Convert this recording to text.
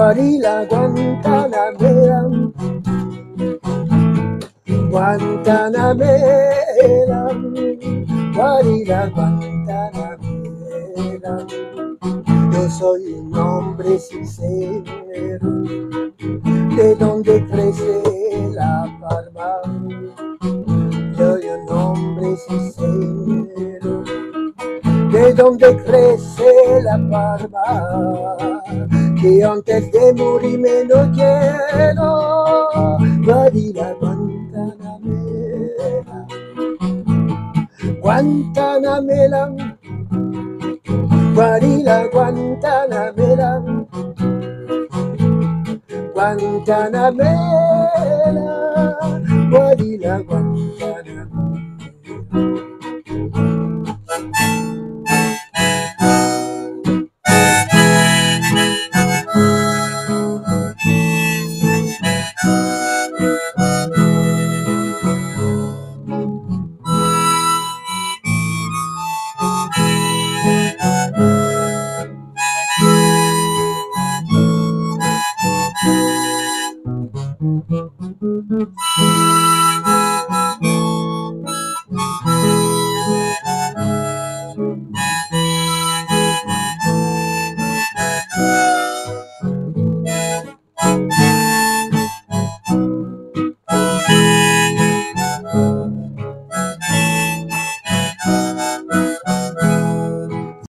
Guarila, Guantanamera, Guantanamera, Guarila, Guantanamera. Yo soy un hombre sincero, de donde crece la. Yo soy un hombre sincero, de donde crece la barba. Que antes de morirme no quiero Guarila, Guantanamera, Guantanamera. Guarila, Guantanamera, Guantanamera, Guarila, Guantanamera.